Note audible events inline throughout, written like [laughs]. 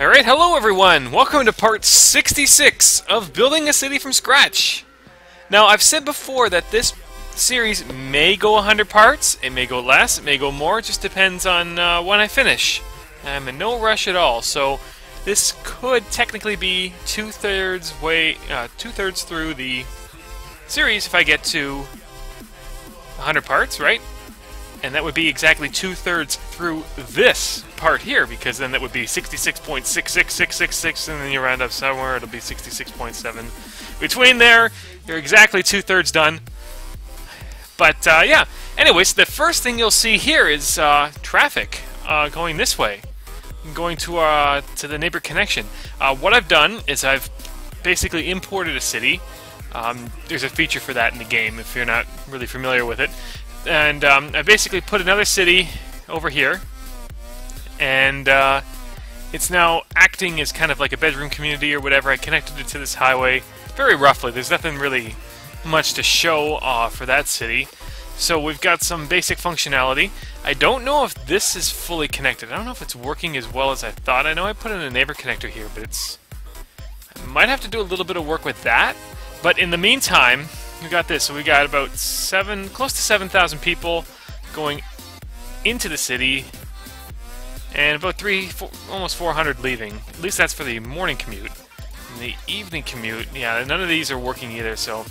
Alright, hello everyone! Welcome to part 66 of Building a City from Scratch! Now, I've said before that this series may go 100 parts, it may go less, it may go more, it just depends on uh, when I finish. I'm in no rush at all, so this could technically be two-thirds way, uh, two-thirds through the series if I get to 100 parts, right? And that would be exactly two-thirds through this part here, because then that would be 66.66666, and then you round up somewhere, it'll be 66.7. Between there, you're exactly two-thirds done. But, uh, yeah. Anyways, the first thing you'll see here is uh, traffic uh, going this way. Going to, uh, to the neighbor connection. Uh, what I've done is I've basically imported a city. Um, there's a feature for that in the game if you're not really familiar with it and um, I basically put another city over here, and uh, it's now acting as kind of like a bedroom community or whatever. I connected it to this highway very roughly. There's nothing really much to show uh, for that city. So we've got some basic functionality. I don't know if this is fully connected. I don't know if it's working as well as I thought. I know I put in a neighbor connector here, but it's... I might have to do a little bit of work with that. But in the meantime, we got this. So we got about seven, close to 7,000 people going into the city, and about three, four, almost 400 leaving. At least that's for the morning commute. And the evening commute, yeah, none of these are working either. So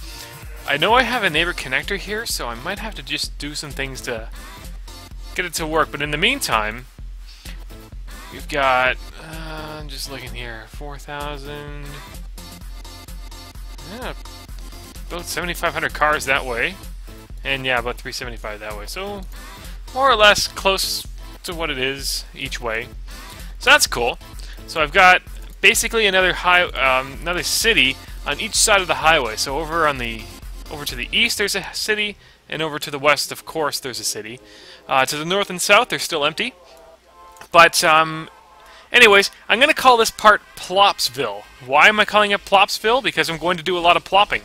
I know I have a neighbor connector here, so I might have to just do some things to get it to work. But in the meantime, we've got. Uh, I'm just looking here, 4,000. Yeah, about 7,500 cars that way. And yeah, about 375 that way. So, more or less close to what it is each way. So that's cool. So I've got basically another high, um, another city on each side of the highway. So over on the, over to the east there's a city, and over to the west, of course, there's a city. Uh, to the north and south, they're still empty. But um, Anyways, I'm going to call this part Plopsville. Why am I calling it Plopsville? Because I'm going to do a lot of plopping.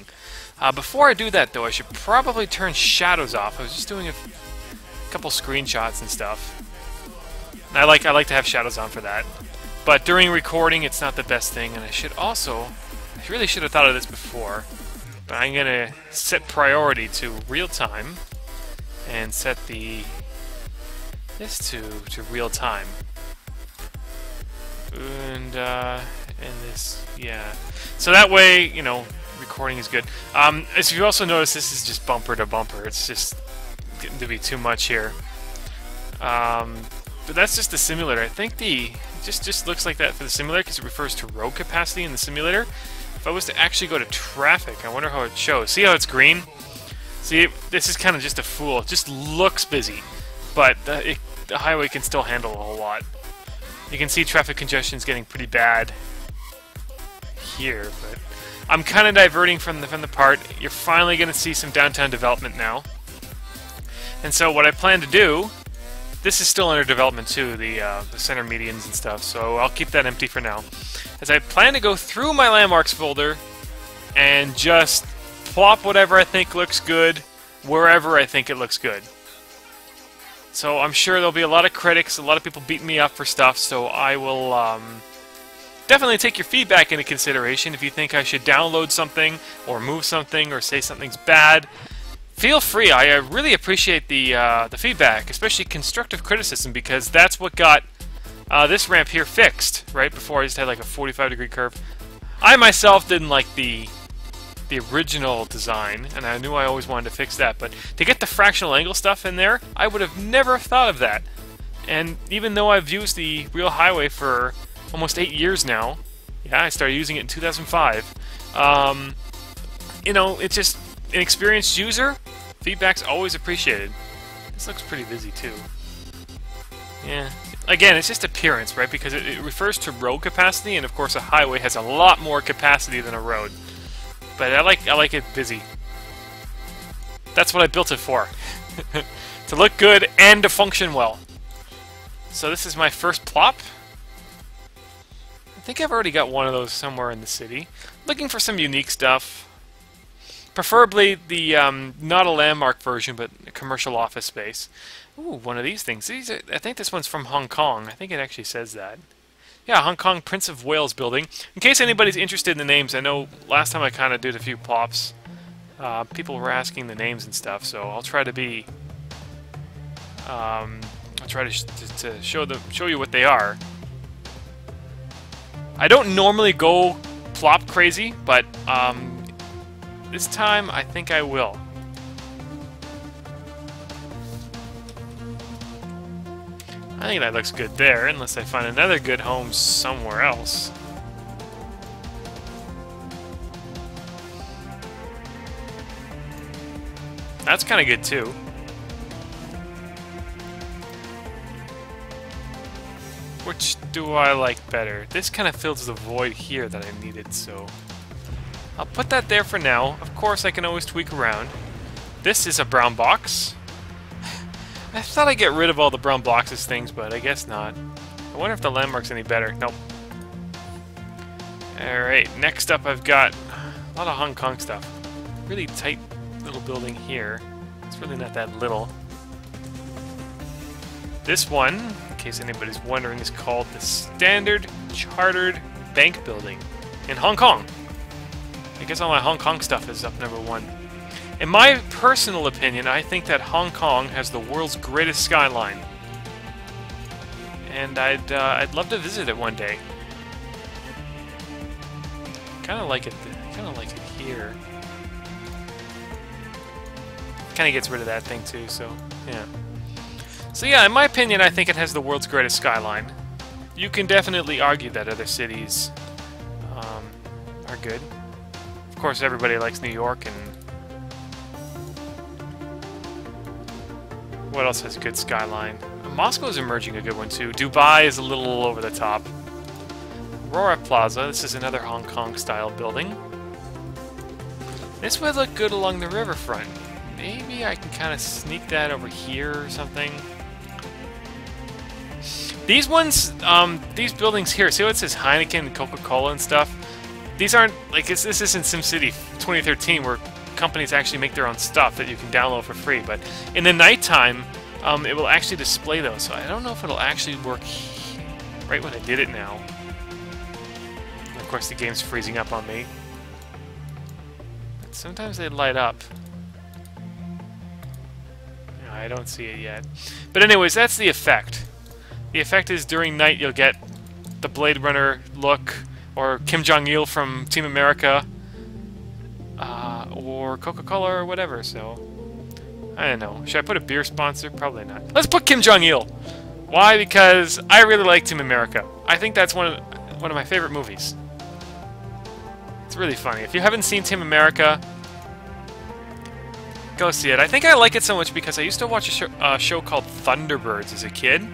Uh, before I do that, though, I should probably turn shadows off. I was just doing a couple screenshots and stuff. And I like I like to have shadows on for that. But during recording, it's not the best thing, and I should also... I really should have thought of this before. But I'm going to set priority to real time and set the this to to real time. And uh, and this yeah. So that way, you know, recording is good. Um, as you also notice, this is just bumper to bumper. It's just getting to be too much here. Um, but that's just the simulator. I think the just just looks like that for the simulator because it refers to road capacity in the simulator. If I was to actually go to traffic, I wonder how it shows. See how it's green? See, this is kind of just a fool. It just looks busy, but the, it, the highway can still handle a whole lot. You can see traffic congestion is getting pretty bad here, but I'm kind of diverting from the, from the part. You're finally going to see some downtown development now. And so what I plan to do, this is still under development too, the, uh, the center medians and stuff, so I'll keep that empty for now. As I plan to go through my landmarks folder and just plop whatever I think looks good wherever I think it looks good. So I'm sure there'll be a lot of critics, a lot of people beating me up for stuff, so I will um, definitely take your feedback into consideration. If you think I should download something, or move something, or say something's bad, feel free. I really appreciate the uh, the feedback, especially constructive criticism, because that's what got uh, this ramp here fixed. Right before, I just had like a 45 degree curve. I myself didn't like the the original design, and I knew I always wanted to fix that. But to get the fractional angle stuff in there, I would have never thought of that. And even though I've used the real highway for almost eight years now. Yeah, I started using it in 2005. Um, you know, it's just an experienced user. Feedback's always appreciated. This looks pretty busy too. Yeah. Again, it's just appearance, right? Because it, it refers to road capacity, and of course a highway has a lot more capacity than a road. But I like I like it busy. That's what I built it for. [laughs] to look good and to function well. So this is my first plop. I think I've already got one of those somewhere in the city. Looking for some unique stuff. Preferably the, um, not a landmark version, but a commercial office space. Ooh, one of these things. These are, I think this one's from Hong Kong. I think it actually says that. yeah, Hong Kong Prince of Wales building. In case anybody's interested in the names, I know last time I kind of did a few pops. Uh, people were asking the names and stuff, so I'll try to be. Um, I'll try to, sh to, to show them, show you what they are. I don't normally go plop crazy, but um, this time I think I will. I think that looks good there, unless I find another good home somewhere else. That's kind of good, too. Do I like better? This kind of fills the void here that I needed, so... I'll put that there for now. Of course, I can always tweak around. This is a brown box. [sighs] I thought I'd get rid of all the brown boxes things, but I guess not. I wonder if the landmark's any better. Nope. Alright, next up I've got a lot of Hong Kong stuff. Really tight little building here. It's really not that little. This one, in case anybody's wondering, is called the Standard Chartered Bank Building in Hong Kong. I guess all my Hong Kong stuff is up number one. In my personal opinion, I think that Hong Kong has the world's greatest skyline. And I'd, uh, I'd love to visit it one day. Kind of like it, kind of like it here. Kind of gets rid of that thing too, so yeah. So yeah, in my opinion, I think it has the world's greatest skyline. You can definitely argue that other cities um, are good. Of course, everybody likes New York and What else has a good skyline? Moscow is emerging a good one too. Dubai is a little over the top. Aurora Plaza, this is another Hong Kong style building. This would look good along the riverfront. Maybe I can kind of sneak that over here or something. These ones, um, these buildings here, see what it says Heineken, Coca-Cola and stuff? These aren't, like, this isn't SimCity 2013 where companies actually make their own stuff that you can download for free. But in the nighttime, um, it will actually display those. So I don't know if it'll actually work right when I did it now. And of course, the game's freezing up on me. But sometimes they light up. I don't see it yet. But anyways, that's the effect. The effect is during night you'll get the Blade Runner look, or Kim Jong-il from Team America, uh, or Coca-Cola or whatever, so... I don't know. Should I put a beer sponsor? Probably not. Let's put Kim Jong-il! Why? Because I really like Team America. I think that's one of, one of my favorite movies. It's really funny. If you haven't seen Team America, go see it. I think I like it so much because I used to watch a uh, show called Thunderbirds as a kid,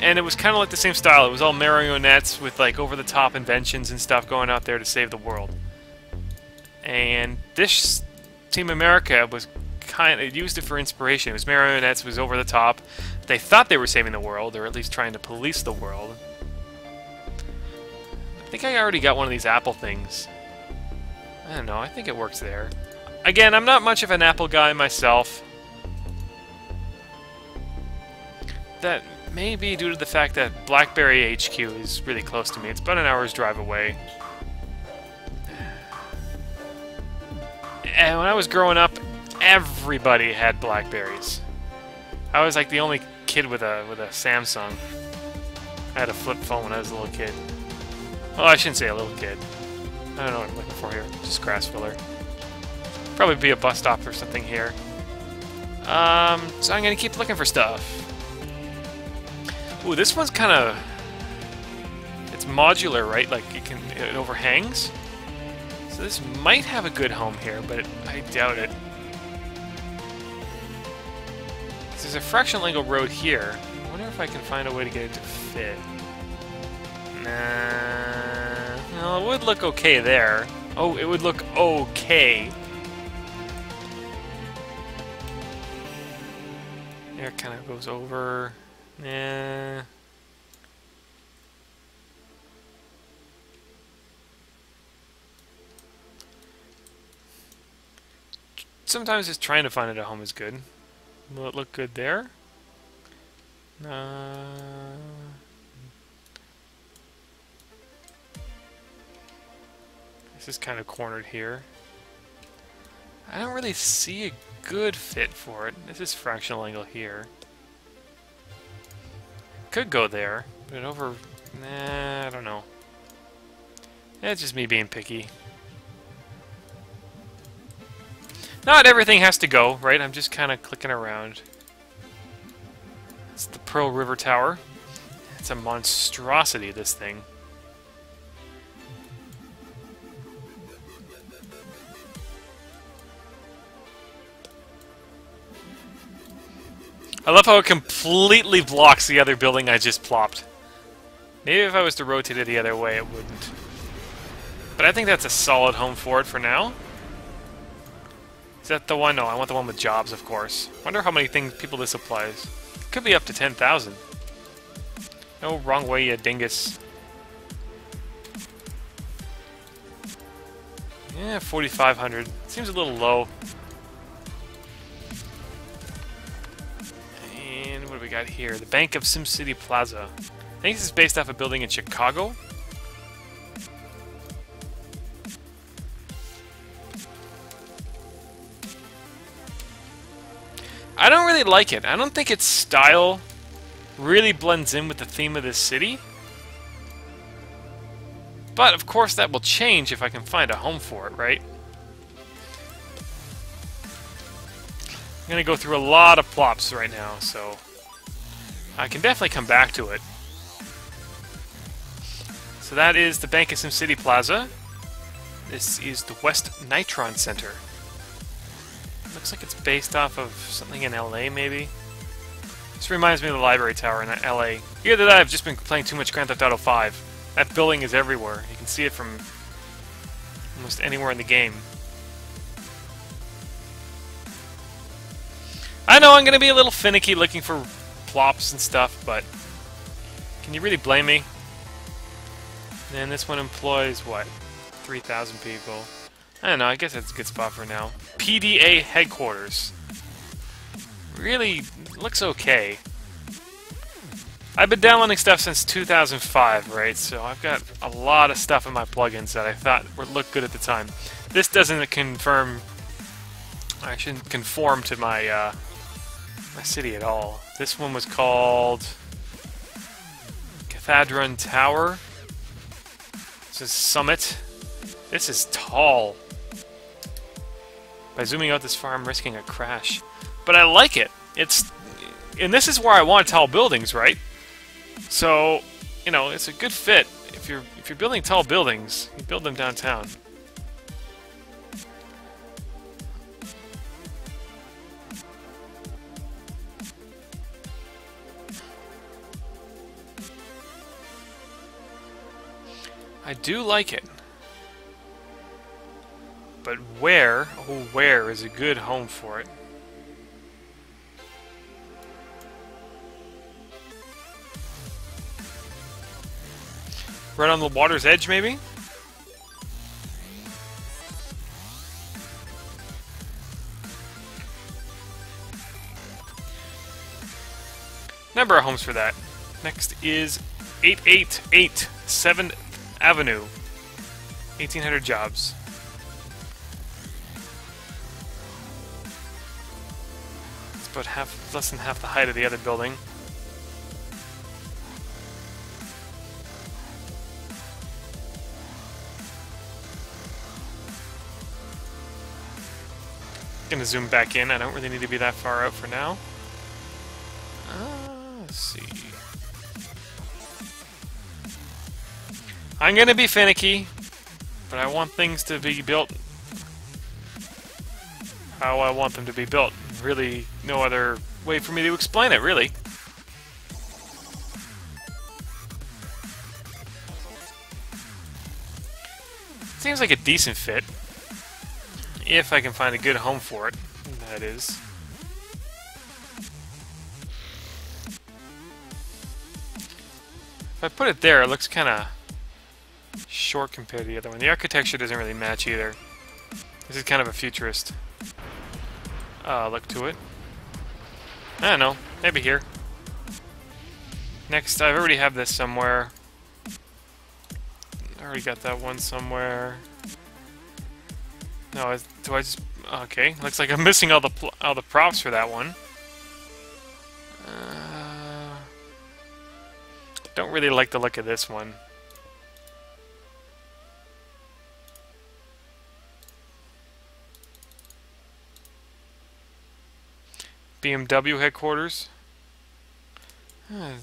and it was kind of like the same style. It was all marionettes with like over-the-top inventions and stuff going out there to save the world. And this Team America was kind of used it for inspiration. It was marionettes, was over the top. They thought they were saving the world, or at least trying to police the world. I think I already got one of these Apple things. I don't know, I think it works there. Again, I'm not much of an Apple guy myself. That may be due to the fact that BlackBerry HQ is really close to me. It's about an hour's drive away. And when I was growing up, everybody had Blackberries. I was like the only kid with a with a Samsung. I had a flip phone when I was a little kid. Well, I shouldn't say a little kid. I don't know what I'm looking for here. Just grass filler. Probably be a bus stop or something here. Um, so I'm gonna keep looking for stuff. Ooh, this one's kind of... It's modular, right? Like, it can... it overhangs? So this might have a good home here, but I doubt it. There's a fractional angle road here. I wonder if I can find a way to get it to fit. Nah... Well, it would look okay there. Oh, it would look okay. There it kind of goes over. Nah... sometimes just trying to find it at home is good. Will it look good there? Uh, This is kind of cornered here. I don't really see a good fit for it. This is fractional angle here. Could go there, but over... Nah, I don't know. It's just me being picky. Not everything has to go, right? I'm just kind of clicking around. It's the Pearl River Tower. It's a monstrosity, this thing. I love how it completely blocks the other building I just plopped. Maybe if I was to rotate it the other way, it wouldn't. But I think that's a solid home for it for now. Is that the one? No, I want the one with jobs, of course. Wonder how many things people this applies. Could be up to 10,000. No, wrong way, you dingus. Yeah, 4,500. Seems a little low. We got here? The Bank of SimCity Plaza. I think this is based off a building in Chicago. I don't really like it. I don't think its style really blends in with the theme of this city. But, of course, that will change if I can find a home for it, right? I'm to go through a lot of plops right now, so... I can definitely come back to it. So that is the Bank of SimCity Plaza. This is the West Nitron Center. Looks like it's based off of something in LA, maybe? This reminds me of the library tower in LA. Either that I've just been playing too much Grand Theft Auto 5. That building is everywhere. You can see it from almost anywhere in the game. I know I'm going to be a little finicky looking for plops and stuff, but can you really blame me? And this one employs, what, 3,000 people? I don't know, I guess that's a good spot for now. PDA headquarters. Really looks okay. I've been downloading stuff since 2005, right? So I've got a lot of stuff in my plugins that I thought would look good at the time. This doesn't confirm, I shouldn't conform to my uh, my city at all. This one was called Cathedron Tower. This is Summit. This is tall. By zooming out this far, I'm risking a crash. But I like it. It's, and this is where I want tall buildings, right? So, you know, it's a good fit. If you're if you're building tall buildings, you build them downtown. I do like it. But where, oh where is a good home for it? Right on the water's edge, maybe? Number of homes for that. Next is 888 7th Avenue. 1,800 jobs. It's about half, less than half the height of the other building. Gonna zoom back in. I don't really need to be that far out for now. Uh, let's see. I'm gonna be finicky, but I want things to be built how I want them to be built. Really, no other way for me to explain it, really. Seems like a decent fit. If I can find a good home for it, that is. If I put it there, it looks kind of short compared to the other one. The architecture doesn't really match either. This is kind of a futurist uh, look to it. I don't know. Maybe here. Next, I already have this somewhere. I already got that one somewhere. No, I, do I just... Okay, looks like I'm missing all the all the props for that one. Uh, don't really like the look of this one. BMW headquarters. Ah,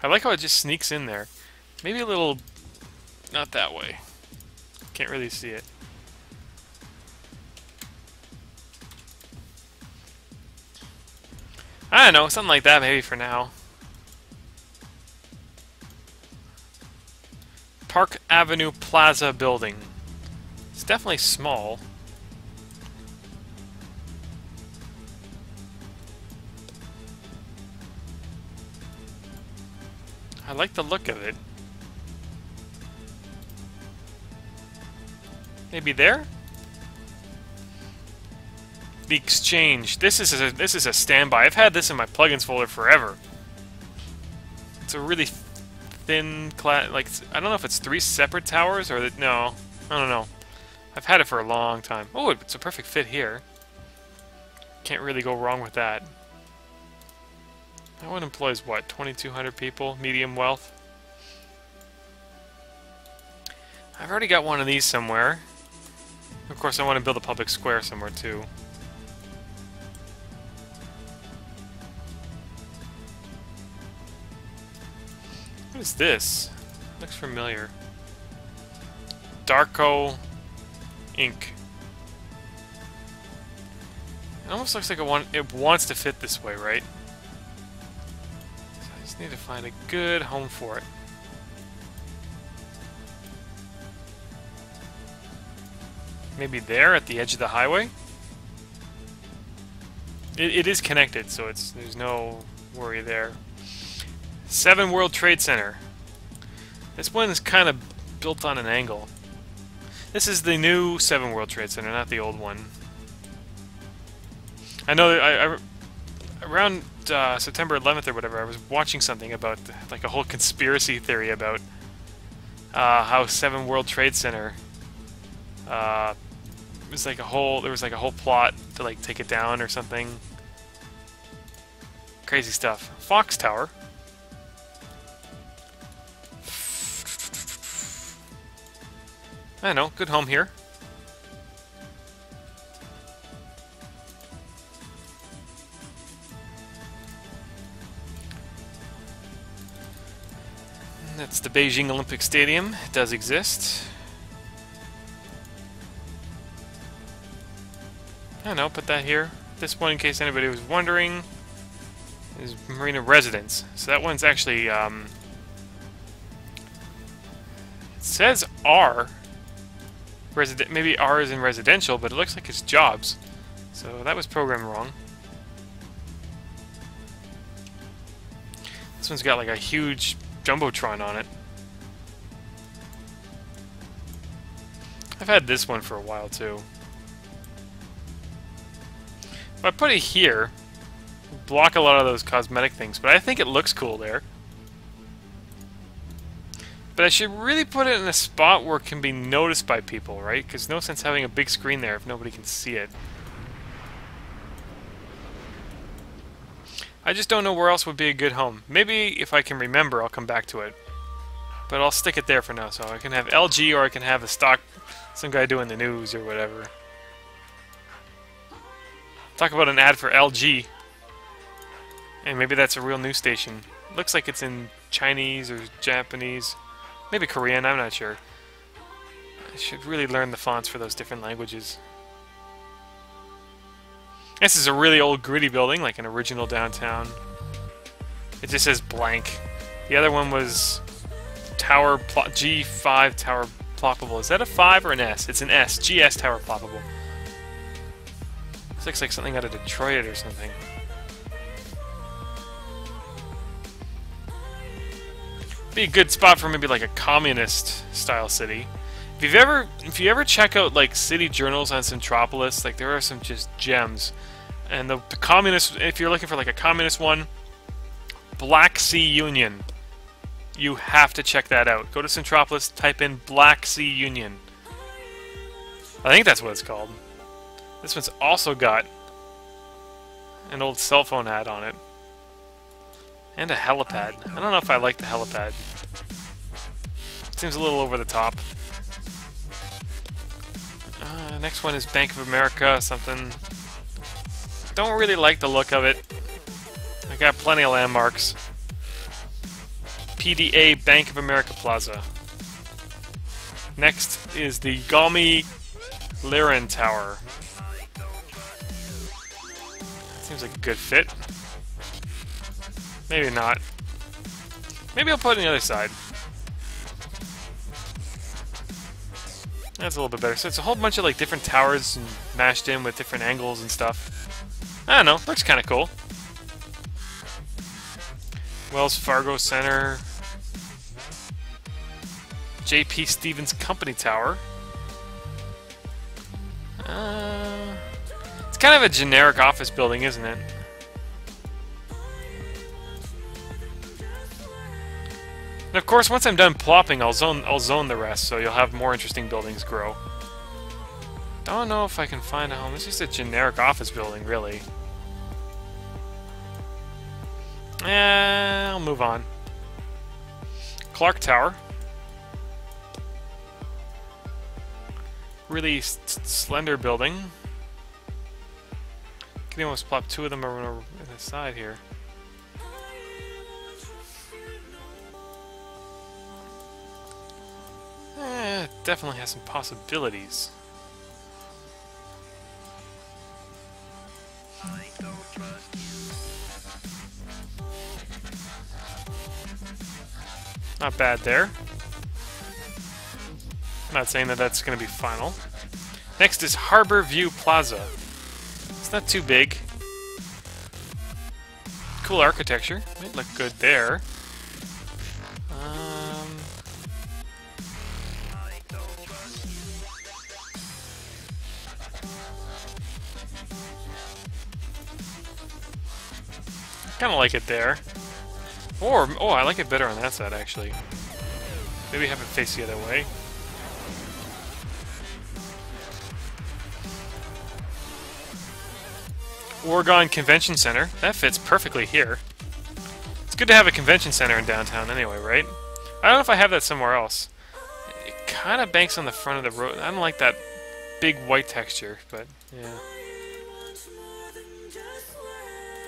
I like how it just sneaks in there. Maybe a little... not that way. Can't really see it. I don't know, something like that maybe for now. Park Avenue Plaza building. It's definitely small. I like the look of it. Maybe there? The exchange. This is a this is a standby. I've had this in my plugins folder forever. It's a really thin class. Like I don't know if it's three separate towers or that. No, I don't know. I've had it for a long time. Oh, it's a perfect fit here. Can't really go wrong with that. That one employs what, 2,200 people, medium wealth? I've already got one of these somewhere. Of course, I want to build a public square somewhere too. What is this? Looks familiar. Darko Ink. It almost looks like it, want, it wants to fit this way, right? Need to find a good home for it. Maybe there at the edge of the highway? It, it is connected, so it's there's no worry there. Seven World Trade Center. This one is kind of built on an angle. This is the new Seven World Trade Center, not the old one. I know I, I around uh, September 11th or whatever, I was watching something about like a whole conspiracy theory about uh, how Seven World Trade Center uh, was like a whole there was like a whole plot to like take it down or something. Crazy stuff. Fox Tower. I know, good home here. That's the Beijing Olympic Stadium. It does exist. I don't know, put that here. This one, in case anybody was wondering, is Marina Residence. So that one's actually, um, it says R. Resident, maybe R is in residential, but it looks like it's jobs. So that was programmed wrong. This one's got like a huge Jumbotron on it. I've had this one for a while too. If I put it here, block a lot of those cosmetic things, but I think it looks cool there. But I should really put it in a spot where it can be noticed by people, right? Because no sense having a big screen there if nobody can see it. I just don't know where else would be a good home. Maybe if I can remember, I'll come back to it. But I'll stick it there for now, so I can have LG or I can have a stock, some guy doing the news or whatever. Talk about an ad for LG. And maybe that's a real news station. Looks like it's in Chinese or Japanese. Maybe Korean, I'm not sure. I should really learn the fonts for those different languages. This is a really old gritty building, like an original downtown. It just says blank. The other one was Tower G5 Tower Ploppable. Is that a 5 or an S? It's an S. GS Tower Ploppable. This looks like something out of Detroit or something. Be a good spot for maybe like a communist style city. If you've ever if you ever check out like city journals on Simtropolis, like there are some just gems. And the, the communist, if you're looking for like a communist one, Black Sea Union. You have to check that out. Go to Simtropolis, type in Black Sea Union. I think that's what it's called. This one's also got an old cell phone ad on it. And a helipad. I don't know if I like the helipad. Seems a little over the top. Uh, next one is Bank of America, something. Don't really like the look of it. I got plenty of landmarks. PDA Bank of America Plaza. Next is the Galmi Liren Tower. Seems like a good fit. Maybe not. Maybe I'll put it on the other side. That's a little bit better. So it's a whole bunch of like different towers mashed in with different angles and stuff. I don't know. Looks kind of cool. Wells Fargo Center. J.P. Stevens Company Tower. Uh, it's kind of a generic office building, isn't it? And of course, once I'm done plopping, I'll zone, I'll zone the rest, so you'll have more interesting buildings grow. Don't know if I can find a home. This is a generic office building, really. Eh, I'll move on. Clark Tower. Really slender building. Can almost plop two of them over the side here. Eh, definitely has some possibilities. Not bad there. I'm not saying that that's going to be final. Next is Harbor View Plaza. It's not too big. Cool architecture. Might look good there. Um, kind of like it there. Or, oh, I like it better on that side, actually. Maybe have it face the other way. Oregon Convention Center. That fits perfectly here. It's good to have a convention center in downtown anyway, right? I don't know if I have that somewhere else. It kind of banks on the front of the road. I don't like that big white texture, but yeah.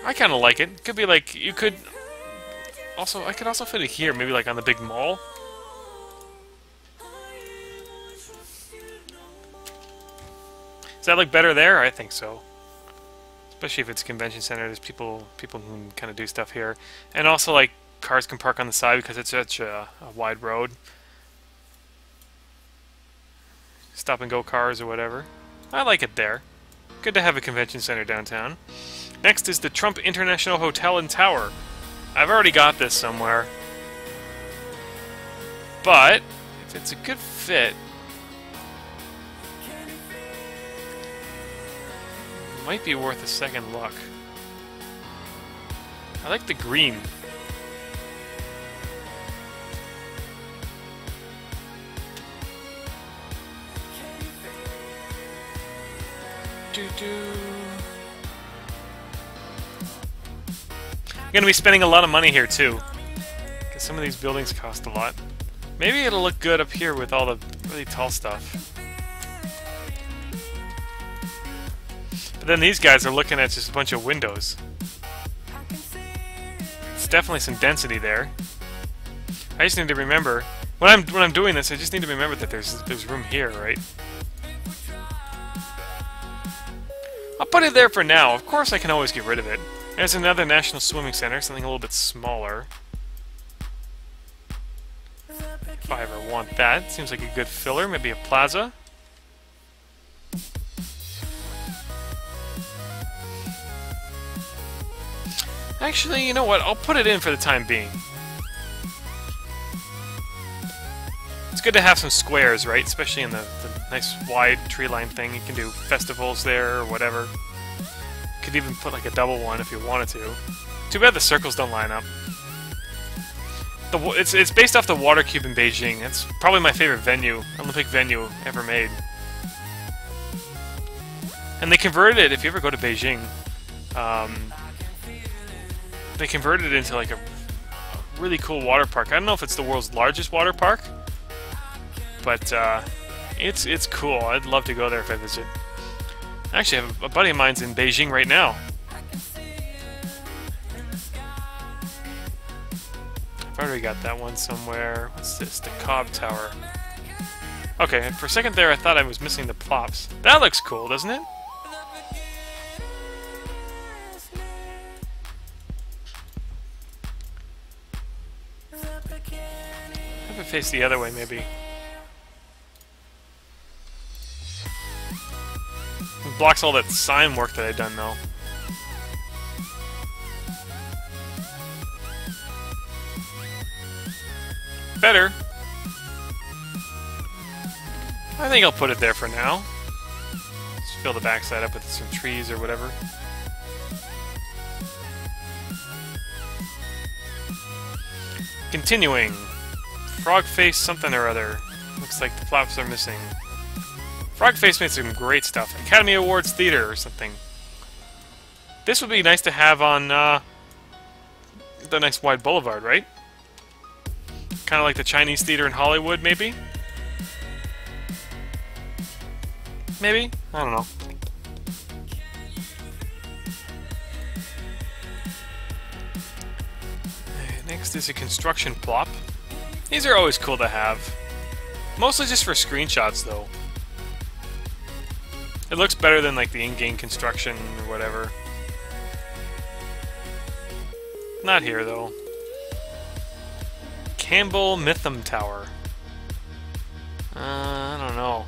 I kind of like it. Could be like, you could... Also, I could also fit it here, maybe like on the big mall. Does that look better there? I think so. Especially if it's convention center, there's people people can kind of do stuff here. And also, like, cars can park on the side because it's such a, a wide road. Stop and go cars or whatever. I like it there. Good to have a convention center downtown. Next is the Trump International Hotel and Tower. I've already got this somewhere. But, if it's a good fit... might be worth a second look. I like the green. Do do. I'm gonna be spending a lot of money here too. Because some of these buildings cost a lot. Maybe it'll look good up here with all the really tall stuff. But then these guys are looking at just a bunch of windows. It's definitely some density there. I just need to remember when I'm when I'm doing this. I just need to remember that there's there's room here, right? I'll put it there for now. Of course, I can always get rid of it. There's another National Swimming Center, something a little bit smaller. If I ever want that. Seems like a good filler. Maybe a plaza. Actually, you know what? I'll put it in for the time being. It's good to have some squares, right? Especially in the, the nice wide tree-line thing. You can do festivals there or whatever. Could even put like a double one if you wanted to. Too bad the circles don't line up. The, it's, it's based off the Water Cube in Beijing. It's probably my favorite venue, Olympic venue ever made. And they converted it, if you ever go to Beijing, um, they converted it into like a really cool water park. I don't know if it's the world's largest water park, but uh, it's it's cool. I'd love to go there if I visit. Actually, a buddy of mine's in Beijing right now. I've already got that one somewhere. What's this? The Cobb Tower. Okay, for a second there I thought I was missing the plops. That looks cool, doesn't it? Have it face the other way, maybe. It blocks all that sign work that I've done, though. Better. I think I'll put it there for now. Just fill the backside up with some trees or whatever. Continuing. Frog face something or other. Looks like the flaps are missing. Frog face made some great stuff. Academy Awards Theater or something. This would be nice to have on uh, the next Wide Boulevard, right? Kind of like the Chinese theater in Hollywood, maybe? Maybe? I don't know. Next is a construction plop. These are always cool to have. Mostly just for screenshots, though. It looks better than like the in-game construction or whatever. Not here, though. Campbell Mithun Tower. Uh, I don't know.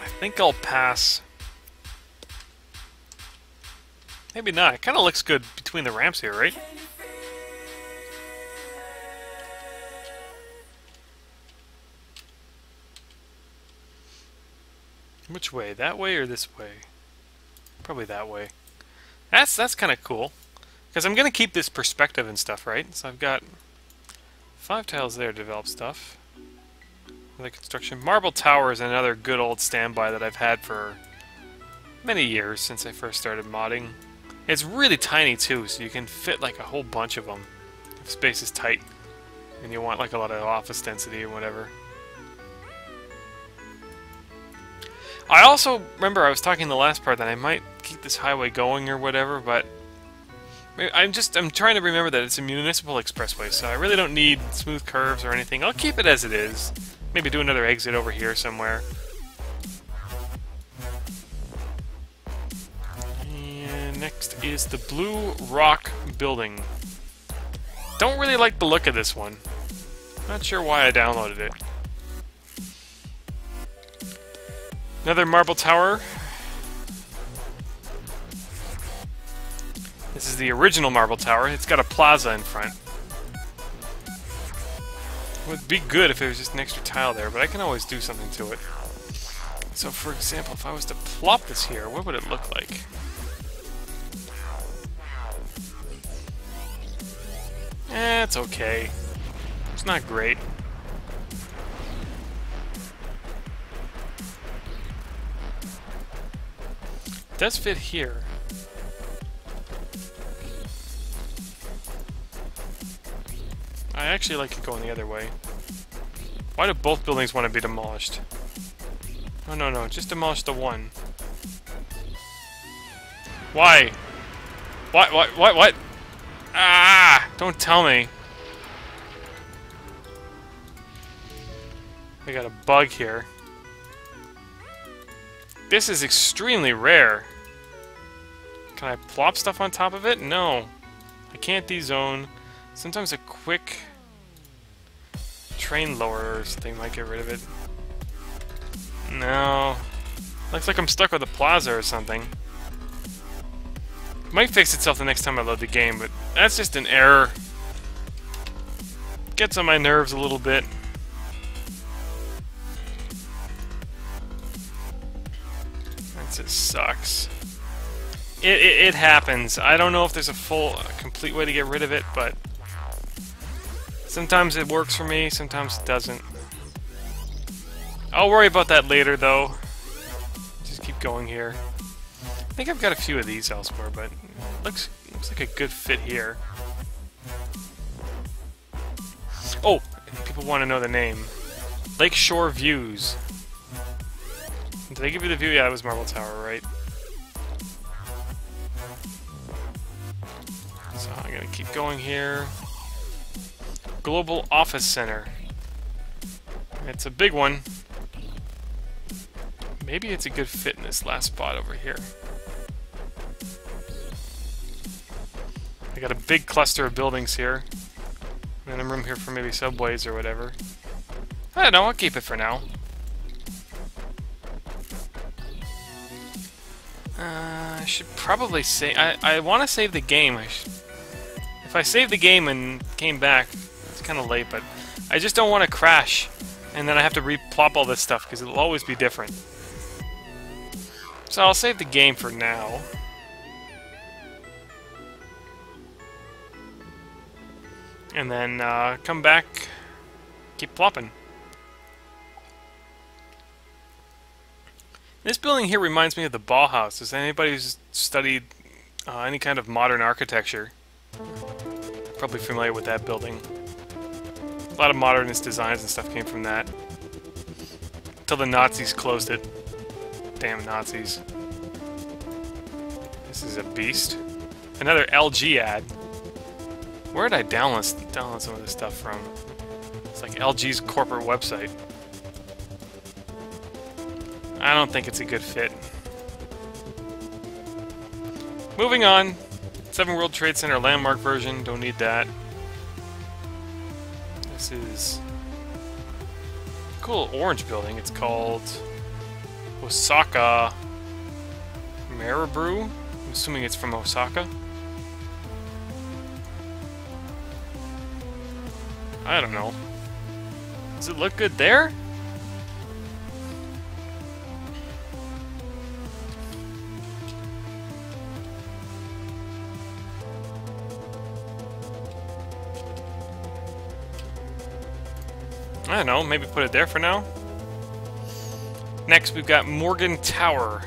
I think I'll pass. Maybe not. It kind of looks good between the ramps here, right? Which way? That way or this way? Probably that way. That's that's kind of cool. Because I'm going to keep this perspective and stuff, right? So I've got five tiles there to develop stuff. Another construction. Marble Tower is another good old standby that I've had for many years since I first started modding. It's really tiny too, so you can fit like a whole bunch of them if space is tight and you want like a lot of office density or whatever. I also remember I was talking in the last part that I might keep this highway going or whatever, but I'm just I'm trying to remember that it's a municipal expressway, so I really don't need smooth curves or anything. I'll keep it as it is. Maybe do another exit over here somewhere. And next is the Blue Rock Building. Don't really like the look of this one. Not sure why I downloaded it. Another marble tower. This is the original marble tower. It's got a plaza in front. Would be good if there was just an extra tile there, but I can always do something to it. So, for example, if I was to plop this here, what would it look like? Eh, it's okay. It's not great. It does fit here. I actually like it going the other way. Why do both buildings want to be demolished? No, no, no, just demolish the one. Why? What, what, what, what? Ah! Don't tell me. I got a bug here. This is extremely rare. Can I plop stuff on top of it? No. I can't dezone. Sometimes a quick train lower or something might get rid of it. No. Looks like I'm stuck with a plaza or something. Might fix itself the next time I load the game, but that's just an error. Gets on my nerves a little bit. It, it, it, happens. I don't know if there's a full, complete way to get rid of it, but Sometimes it works for me, sometimes it doesn't. I'll worry about that later, though. Just keep going here. I think I've got a few of these elsewhere, but looks looks like a good fit here. Oh, people want to know the name. Lakeshore Views. Did they give you the view? Yeah, it was Marble Tower, right? So I'm gonna keep going here. Global Office Center. It's a big one. Maybe it's a good fit in this last spot over here. I got a big cluster of buildings here. And a room here for maybe subways or whatever. I don't know, I'll keep it for now. Uh, I should probably say I, I want to save the game. I if I save the game and came back, it's kind of late, but I just don't want to crash, and then I have to replop all this stuff because it'll always be different. So I'll save the game for now. And then uh, come back, keep plopping. This building here reminds me of the Bauhaus. Is anybody who's studied uh, any kind of modern architecture probably familiar with that building? A lot of modernist designs and stuff came from that. Until the Nazis closed it. Damn Nazis. This is a beast. Another LG ad. Where did I download, download some of this stuff from? It's like LG's corporate website. I don't think it's a good fit. Moving on. 7 World Trade Center landmark version. Don't need that. This is cool orange building. It's called Osaka Marabou. I'm assuming it's from Osaka. I don't know. Does it look good there? I don't know, maybe put it there for now. Next, we've got Morgan Tower.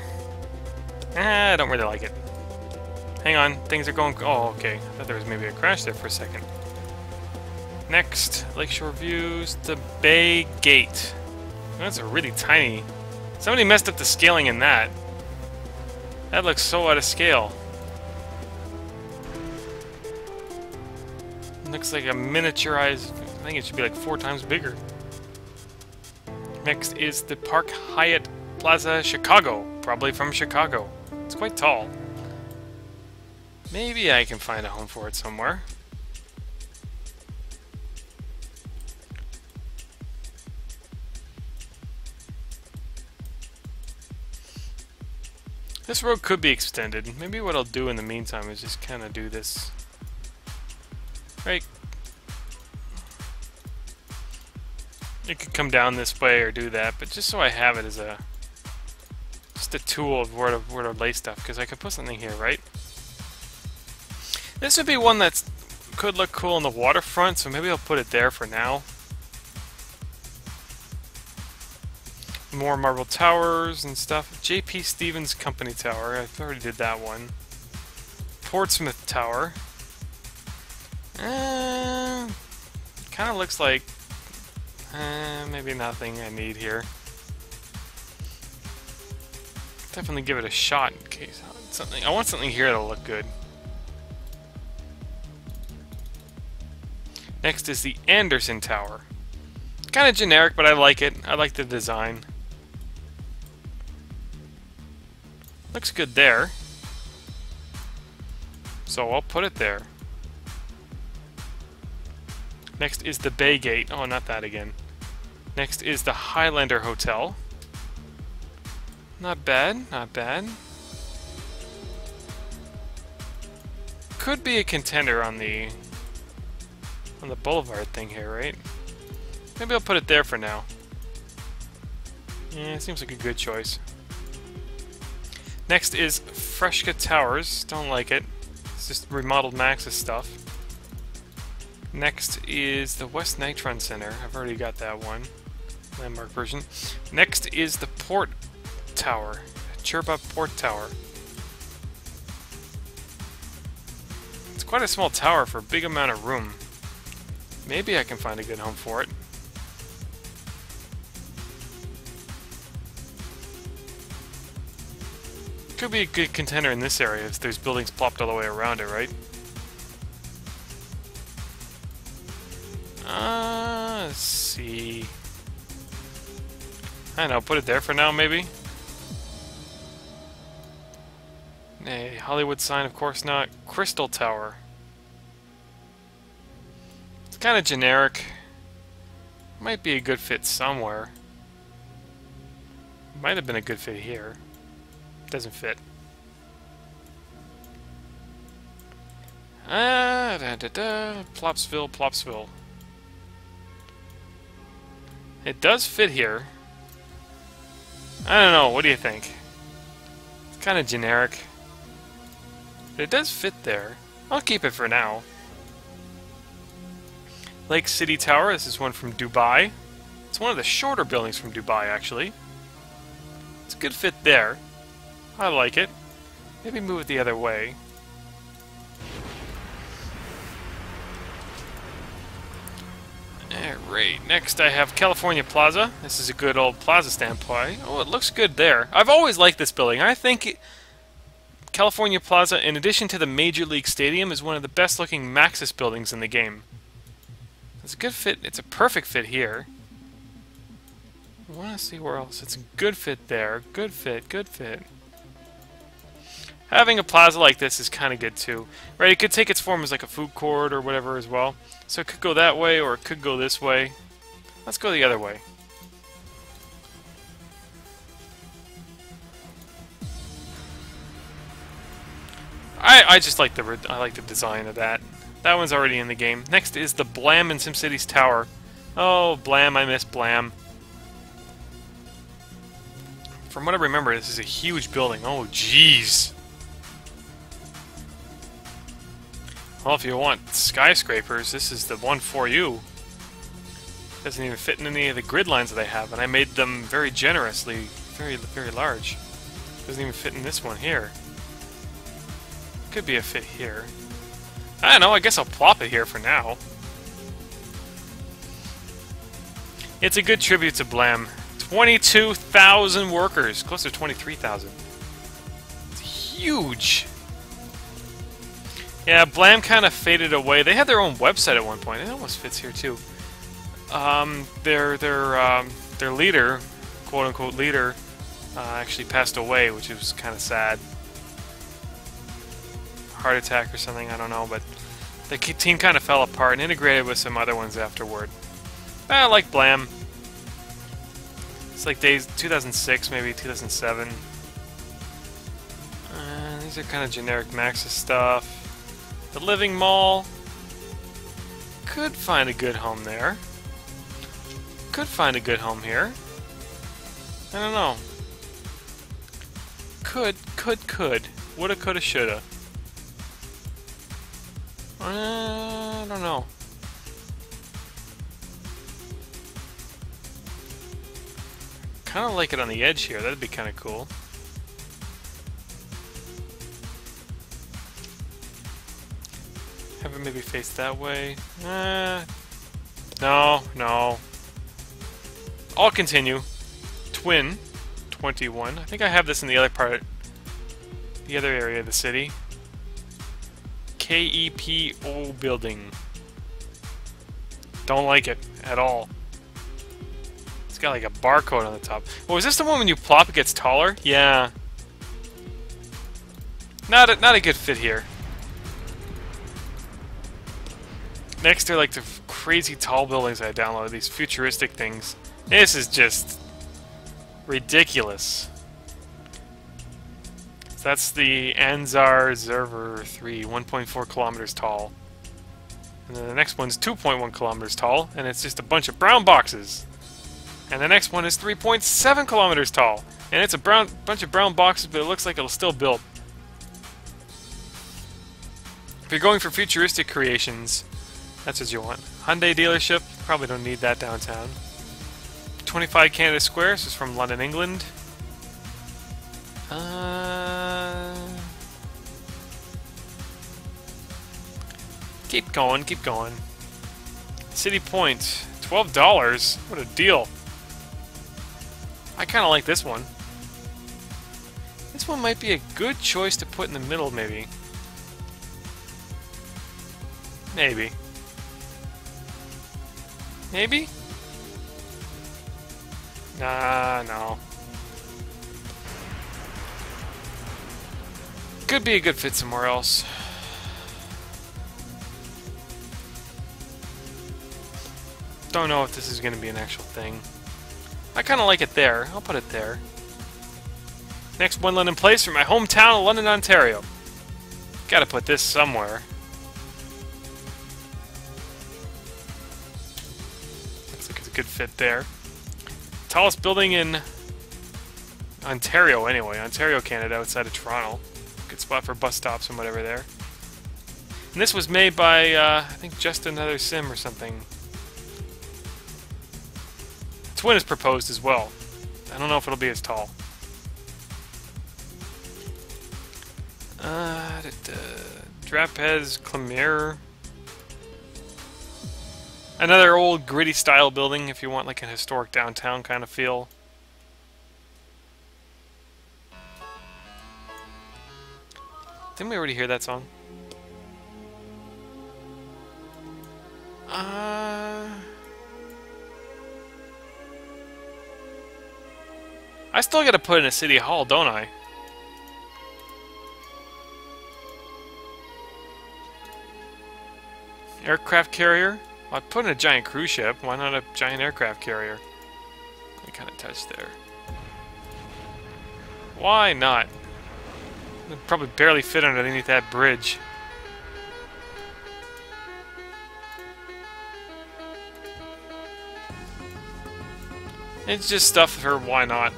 Ah, I don't really like it. Hang on, things are going... Oh, okay. I thought there was maybe a crash there for a second. Next, Lakeshore Views, the Bay Gate. That's a really tiny... Somebody messed up the scaling in that. That looks so out of scale. Looks like a miniaturized... I think it should be like four times bigger. Next is the Park Hyatt Plaza Chicago, probably from Chicago. It's quite tall. Maybe I can find a home for it somewhere. This road could be extended. Maybe what I'll do in the meantime is just kind of do this. Right It could come down this way or do that, but just so I have it as a just a tool of where to where to lay stuff, because I could put something here, right? This would be one that could look cool on the waterfront, so maybe I'll put it there for now. More marble towers and stuff. J.P. Stevens Company Tower. I already did that one. Portsmouth Tower. Uh, kind of looks like uh, maybe nothing I need here. Definitely give it a shot in case I want something. I want something here that'll look good. Next is the Anderson Tower. Kind of generic, but I like it. I like the design. Looks good there. So I'll put it there. Next is the Bay Gate. Oh, not that again. Next is the Highlander Hotel. Not bad, not bad. Could be a contender on the on the boulevard thing here, right? Maybe I'll put it there for now. Yeah, it seems like a good choice. Next is Freshka Towers. Don't like it. It's just remodeled Maxis stuff. Next is the West Nitron Center. I've already got that one. Landmark version. Next is the Port Tower. Chirpa Port Tower. It's quite a small tower for a big amount of room. Maybe I can find a good home for it. Could be a good contender in this area if there's buildings plopped all the way around it, right? Uh, let's see. I don't know, put it there for now, maybe? A Hollywood sign, of course not. Crystal Tower. It's kind of generic. Might be a good fit somewhere. Might have been a good fit here. Doesn't fit. Ah, da da da. Plopsville, Plopsville. It does fit here. I don't know, what do you think? It's kind of generic. But it does fit there. I'll keep it for now. Lake City Tower, this is one from Dubai. It's one of the shorter buildings from Dubai, actually. It's a good fit there. I like it. Maybe move it the other way. Alright, next I have California Plaza. This is a good old plaza standpoint. Oh, it looks good there. I've always liked this building. I think California Plaza, in addition to the Major League Stadium, is one of the best looking Maxis buildings in the game. It's a good fit. It's a perfect fit here. I want to see where else. It's a good fit there. Good fit. Good fit. Having a plaza like this is kind of good too. Right, it could take its form as like a food court or whatever as well. So it could go that way or it could go this way. Let's go the other way. I, I just like the I like the design of that. That one's already in the game. Next is the Blam in SimCity's Tower. Oh, Blam, I miss Blam. From what I remember, this is a huge building. Oh, jeez. Well, if you want skyscrapers, this is the one for you. Doesn't even fit in any of the grid lines that I have, and I made them very generously, very, very large. Doesn't even fit in this one here. Could be a fit here. I don't know, I guess I'll plop it here for now. It's a good tribute to Blam. 22,000 workers, close to 23,000. It's huge. Yeah, Blam kind of faded away. They had their own website at one point. It almost fits here too. Um, their their um, their leader, quote unquote leader, uh, actually passed away, which was kind of sad. Heart attack or something, I don't know, but the team kind of fell apart and integrated with some other ones afterward. I like Blam. It's like days 2006, maybe 2007. Uh, these are kind of generic Maxis stuff. The Living Mall. Could find a good home there. Could find a good home here. I don't know. Could, could, could. Woulda, coulda, shoulda. Uh, I don't know. Kind of like it on the edge here. That'd be kind of cool. Have it maybe face that way. Uh, no, no. I'll continue. Twin, 21. I think I have this in the other part, the other area of the city. KEPO building. Don't like it at all. It's got like a barcode on the top. Oh, is this the one when you plop it gets taller? Yeah. Not a, not a good fit here. Next are like the crazy tall buildings I downloaded, these futuristic things. This is just ridiculous. So that's the Anzar Zerver 3, 1.4 kilometers tall. And then the next one's 2.1 kilometers tall, and it's just a bunch of brown boxes. And the next one is 3.7 kilometers tall, and it's a brown bunch of brown boxes, but it looks like it'll still build. If you're going for futuristic creations, That's what you want. Hyundai dealership. Probably don't need that downtown. 25 Canada Square. This is from London, England. Uh, keep going, keep going. City Point. 12. What a deal. I kind of like this one. This one might be a good choice to put in the middle, maybe. Maybe. Maybe? Nah, no. Could be a good fit somewhere else. Don't know if this is going to be an actual thing. I kind of like it there. I'll put it there. Next One London Place from my hometown of London, Ontario. Gotta put this somewhere. Good fit there. Tallest building in Ontario, anyway. Ontario, Canada, outside of Toronto. Good spot for bus stops and whatever there. And this was made by, uh, I think, Just Another Sim or something. Twin is proposed as well. I don't know if it'll be as tall. Uh, Drapez Clemere. Another old gritty style building if you want like a historic downtown kind of feel. Didn't we already hear that song? Uh... I still gotta put in a city hall, don't I? Aircraft carrier? I put in a giant cruise ship. Why not a giant aircraft carrier? I kind of touched there. Why not? It'd probably barely fit underneath that bridge. It's just stuff for why not.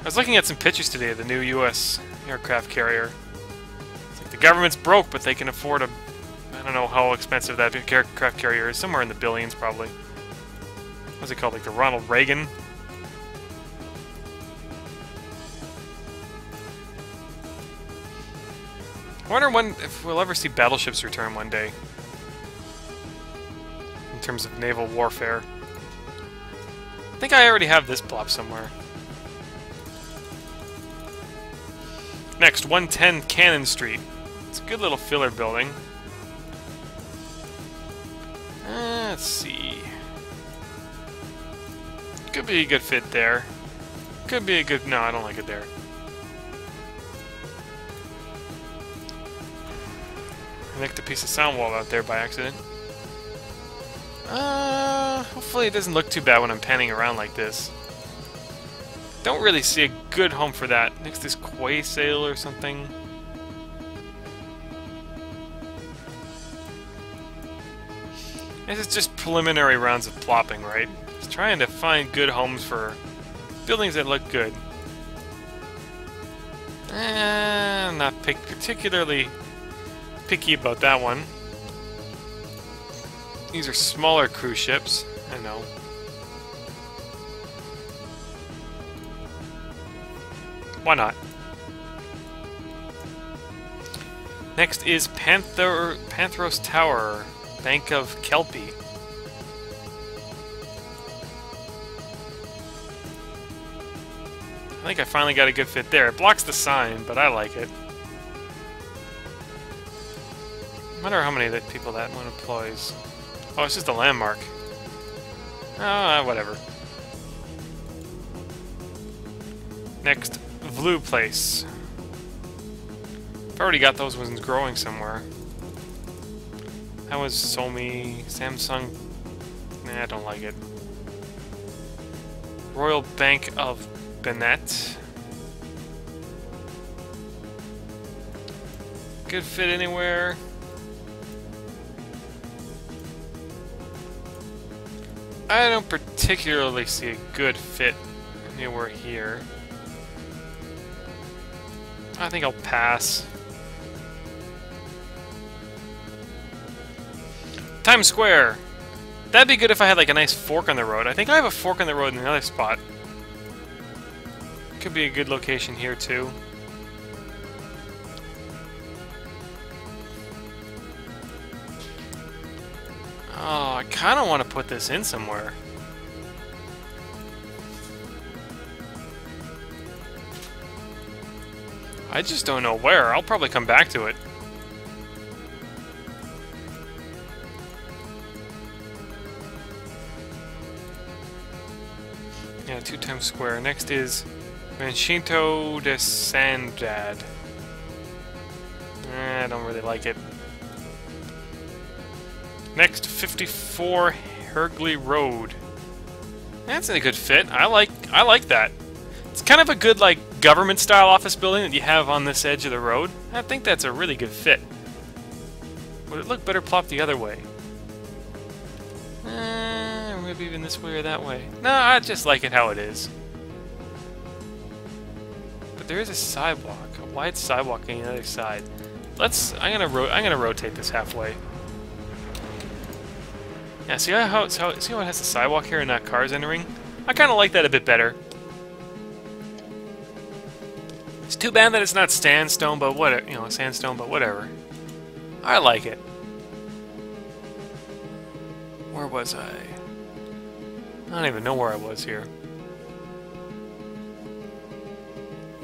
I was looking at some pictures today of the new U.S. aircraft carrier. Like the government's broke, but they can afford a... I don't know how expensive that aircraft carrier is. Somewhere in the billions, probably. What's it called? Like the Ronald Reagan? I wonder when if we'll ever see battleships return one day. In terms of naval warfare. I think I already have this plot somewhere. Next, 110 Cannon Street. It's a good little filler building. Let's see. Could be a good fit there. Could be a good... No, I don't like it there. I nicked a piece of sound wall out there by accident. Uh, hopefully it doesn't look too bad when I'm panning around like this. Don't really see a good home for that. Next is Quay Sail or something. This is just preliminary rounds of plopping, right? Just trying to find good homes for buildings that look good. Eh, not particularly picky about that one. These are smaller cruise ships, I know. Why not? Next is Panther Panthros Tower, Bank of Kelpie. I think I finally got a good fit there. It blocks the sign, but I like it. I wonder how many people that one employs. Oh, it's just a landmark. Ah, whatever. Next, Blue Place. I've already got those ones growing somewhere. That was Somi, Samsung. Nah, I don't like it. Royal Bank of Bennett. Good fit anywhere. I don't particularly see a good fit anywhere here. I think I'll pass. Times Square. That'd be good if I had like a nice fork on the road. I think I have a fork on the road in another spot. Could be a good location here too. Oh, I kind of want to put this in somewhere. I just don't know where. I'll probably come back to it. Yeah, two times square. Next is Manchinto de Sandad. Eh, I don't really like it. Next, 54 Hagley Road. That's a good fit. I like I like that. It's kind of a good like government style office building that you have on this edge of the road. I think that's a really good fit. Would it look better plopped the other way? Maybe even this way or that way. No, I just like it how it is. But there is a sidewalk, a wide sidewalk on the other side. Let's. I'm gonna I'm gonna rotate this halfway. Yeah, see how, it's, how see how it has the sidewalk here and not cars entering? I kind of like that a bit better. It's too bad that it's not sandstone, but what You know, sandstone, but whatever. I like it. Where was I? I don't even know where I was here.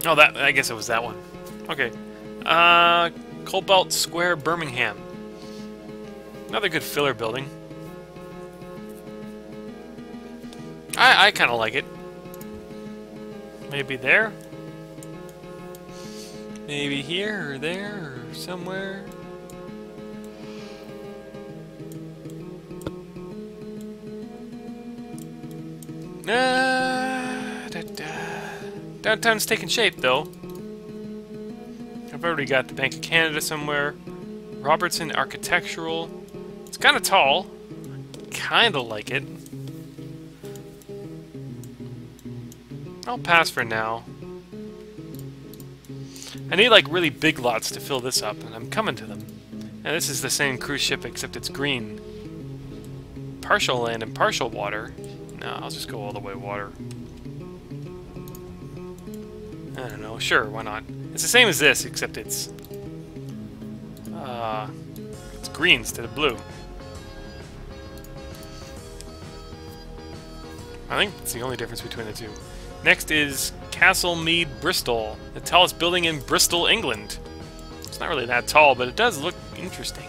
Oh, that. I guess it was that one. Okay. Uh, Cobalt Square, Birmingham. Another good filler building. I, I kind of like it. Maybe there? Maybe here or there or somewhere? Uh, da, da. Downtown's taking shape, though. I've already got the Bank of Canada somewhere. Robertson Architectural. It's kind of tall. Kind of like it. I'll pass for now. I need like really big lots to fill this up, and I'm coming to them. And this is the same cruise ship except it's green. Partial land and partial water. No, I'll just go all the way water. I don't know. Sure, why not? It's the same as this, except it's... Uh, it's green instead of blue. I think it's the only difference between the two. Next is Castle Mead Bristol, the tallest building in Bristol, England. It's not really that tall, but it does look interesting.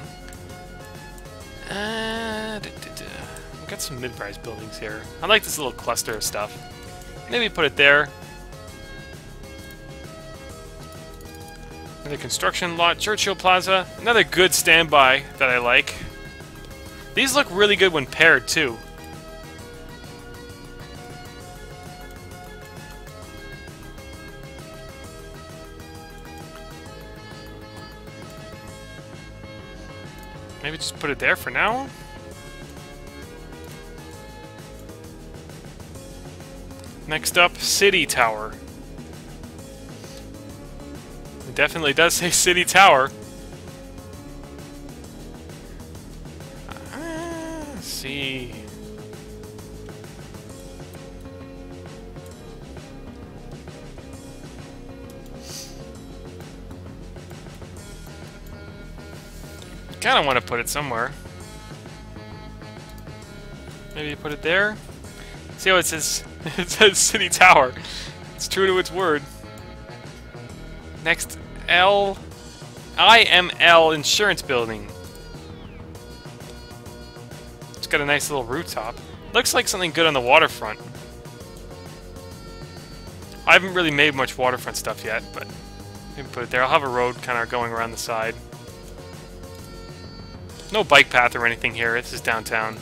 Uh. We've got some mid-rise buildings here. I like this little cluster of stuff. Maybe put it there. Another construction lot, Churchill Plaza. Another good standby that I like. These look really good when paired, too. Maybe just put it there for now? Next up, City Tower. It definitely does say City Tower. Uh, see. kind of want to put it somewhere. Maybe put it there? See how it says, [laughs] it says City Tower. It's true to its word. Next, L... IML Insurance Building. It's got a nice little rooftop. Looks like something good on the waterfront. I haven't really made much waterfront stuff yet, but maybe put it there. I'll have a road kind of going around the side. No bike path or anything here. This is downtown.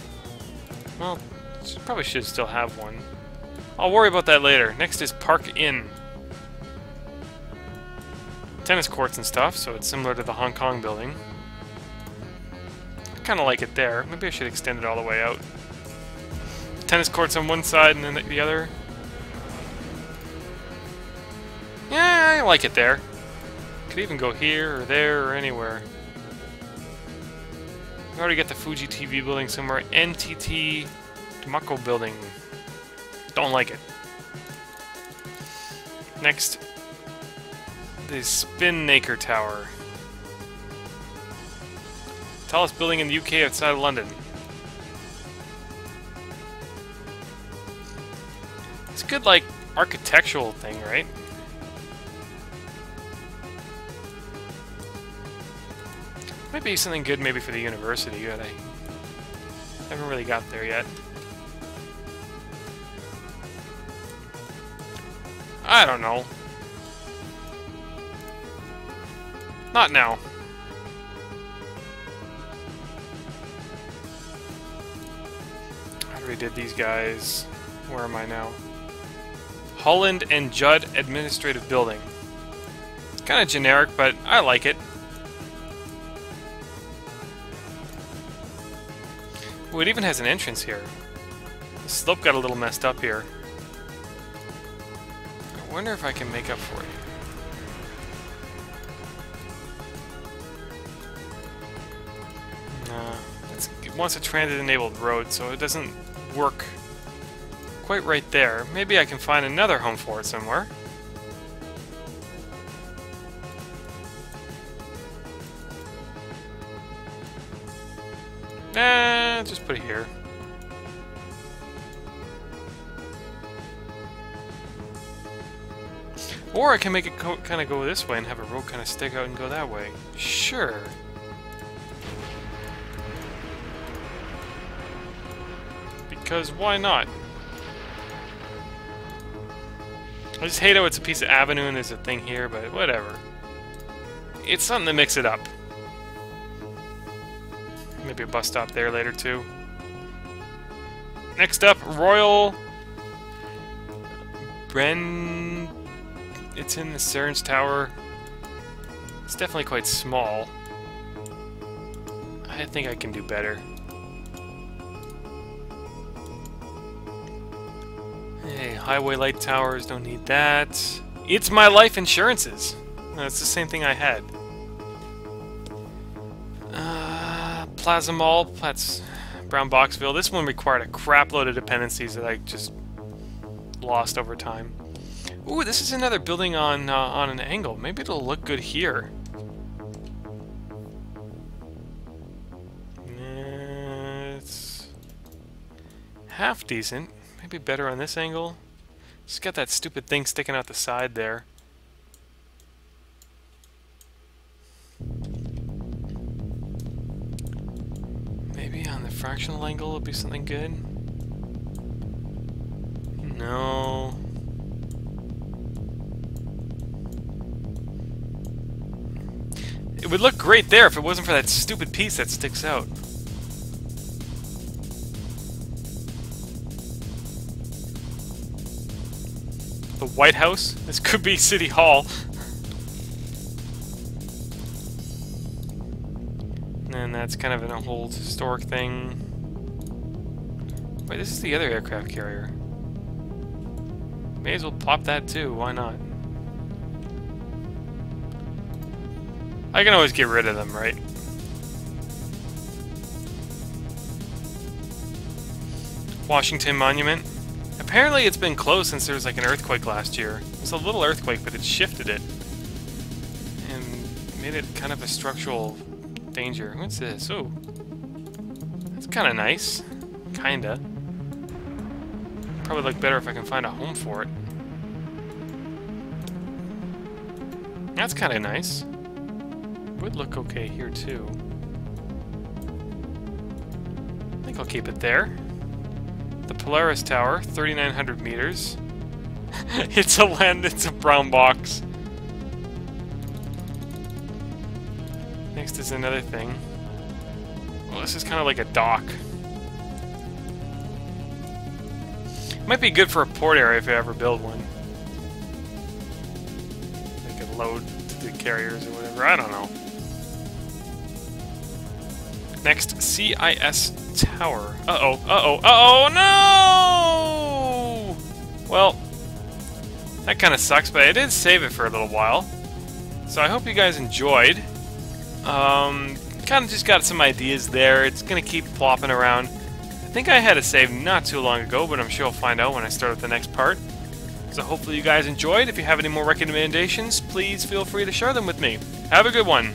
Well, probably should still have one. I'll worry about that later. Next is Park Inn. Tennis courts and stuff, so it's similar to the Hong Kong building. I kind of like it there. Maybe I should extend it all the way out. Tennis courts on one side and then the other. Yeah, I like it there. Could even go here or there or anywhere. We already got the Fuji TV building somewhere. NTT Docomo building. Don't like it. Next, the Spinnaker Tower. Tallest building in the UK outside of London. It's a good, like, architectural thing, right? Might be something good maybe for the university, but I haven't really got there yet. I don't know. Not now. I already did these guys. Where am I now? Holland and Judd Administrative Building. Kind of generic, but I like it. It even has an entrance here. The slope got a little messed up here. Wonder if I can make up for it. Nah, it's, it wants a transit-enabled road, so it doesn't work quite right there. Maybe I can find another home for it somewhere. Nah, just put it here. Or I can make it kind of go this way and have a road kind of stick out and go that way. Sure. Because why not? I just hate how it's a piece of avenue and there's a thing here, but whatever. It's something to mix it up. Maybe a bus stop there later, too. Next up, Royal... Bren... It's in the Cerns Tower. It's definitely quite small. I think I can do better. Hey, highway light towers, don't need that. It's my life insurances. That's the same thing I had. Uh, Plaza Mall, that's Brown Boxville. This one required a crapload of dependencies that I just lost over time. Ooh, this is another building on uh, on an angle. Maybe it'll look good here. It's half decent. Maybe better on this angle. Just got that stupid thing sticking out the side there. Maybe on the fractional angle it'll be something good. No. It would look great there if it wasn't for that stupid piece that sticks out. The White House? This could be City Hall. And that's kind of an old historic thing. Wait, this is the other aircraft carrier. May as well pop that too, why not? I can always get rid of them, right? Washington Monument. Apparently it's been closed since there was like an earthquake last year. It was a little earthquake, but it shifted it. And made it kind of a structural danger. What's this? Oh. That's kind of nice. Kinda. Probably look better if I can find a home for it. That's kind of nice. Would look okay here too. I think I'll keep it there. The Polaris Tower, 3,900 meters. [laughs] it's a land, it's a brown box. Next is another thing. Well, this is kind of like a dock. Might be good for a port area if you ever build one. They could load the carriers or whatever, I don't know. Next, CIS Tower. Uh-oh, uh-oh, uh-oh, no! Well, that kind of sucks, but I did save it for a little while. So I hope you guys enjoyed. Um, kind of just got some ideas there. It's going to keep plopping around. I think I had a save not too long ago, but I'm sure I'll find out when I start with the next part. So hopefully you guys enjoyed. If you have any more recommendations, please feel free to share them with me. Have a good one.